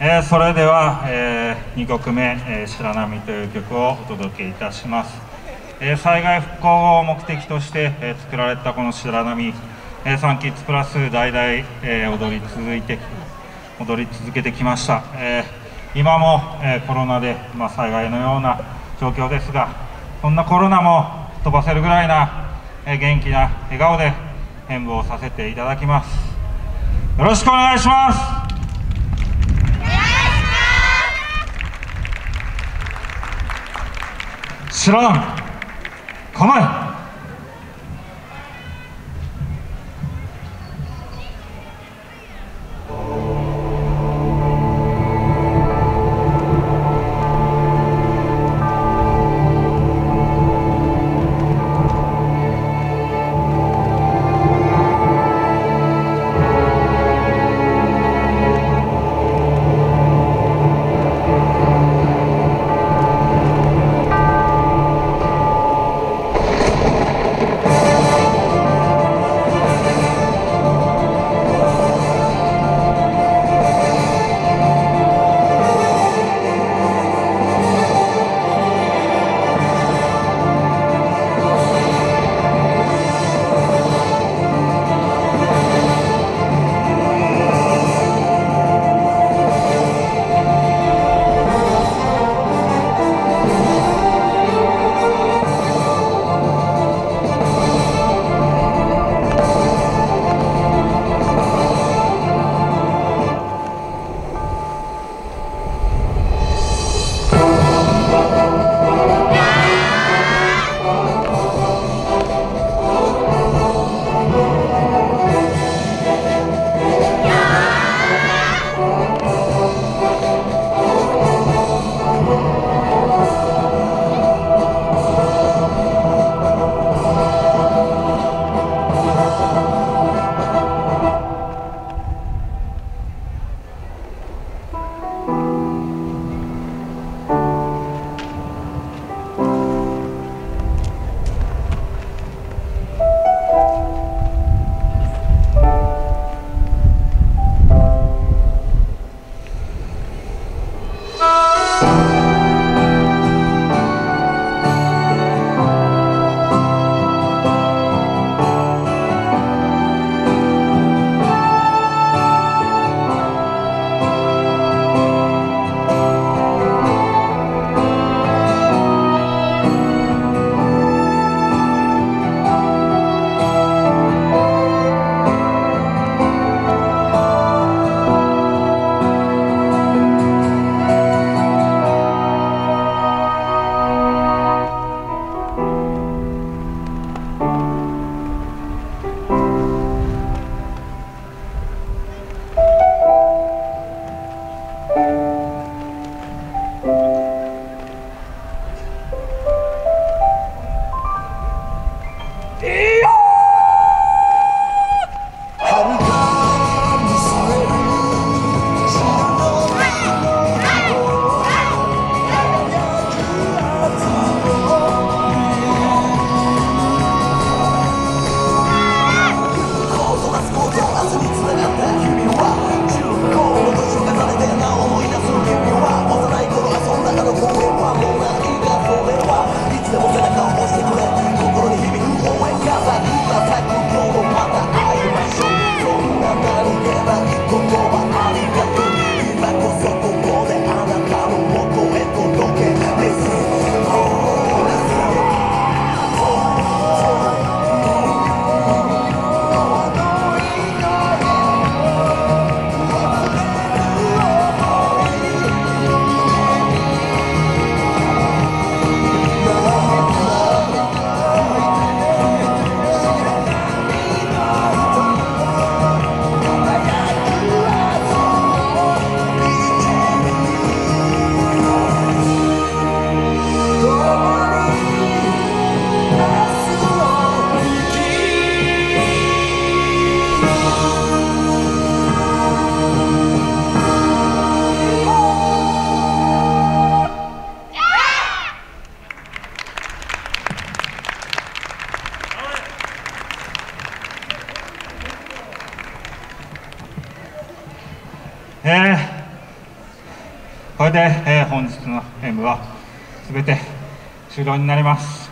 えー、それでは、えー、2曲目「えー、白波」という曲をお届けいたします、えー、災害復興を目的として、え、作られたこの白波、えー、サンキッズプラス代々、え、踊り続いて踊り続けてきました、え、今も、え、コロナで、まあ、災害のような状況ですがそんなコロナも飛ばせるぐらいな、え、元気な笑顔で演舞をさせていただきます。よろしくお願いします。知らん構ええこれで、えー、本日の演舞は全て終了になります、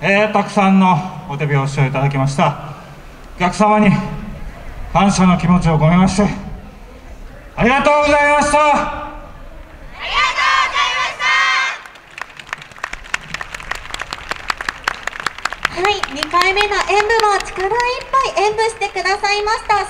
えー、たくさんのお手拍子をいただきました。お客様に感謝の気持ちを込めましてありがとうございました。はい、2回目の演舞も力いっぱい演舞してくださいました。